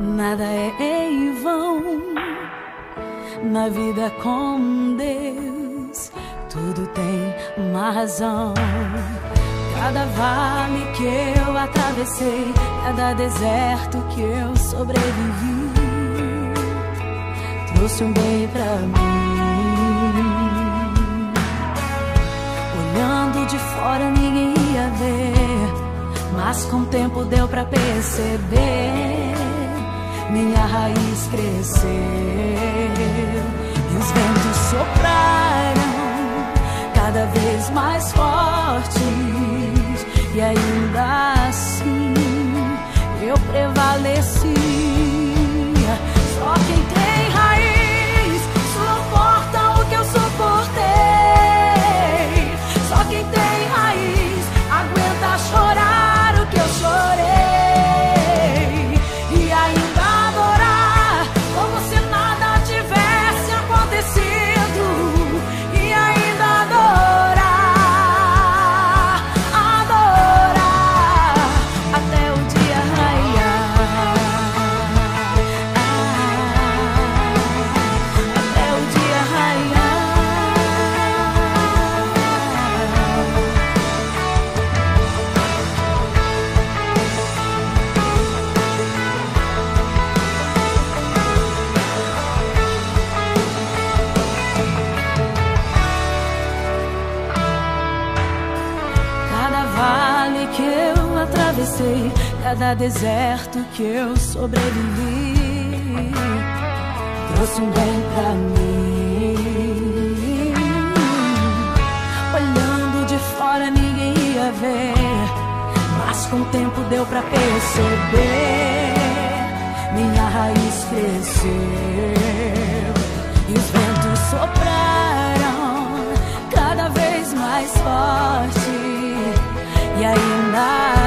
é em vão. Na vida com Deus, tudo tem uma razão. Cada vale que eu atravessei, cada deserto que eu sobrevivi, trouxe um bem pra mim. Olhando de fora ninguém ia ver, mas com o tempo deu pra perceber. Minha raiz cresceu e os ventos sopraram cada vez mais fortes e ainda assim eu prevaleci. Atravessei, cada deserto que eu sobrevivi, trouxe um bem pra mim. Olhando de fora ninguém ia ver, mas com o tempo deu pra perceber. Minha raiz cresceu e os ventos sopraram cada vez mais forte e ainda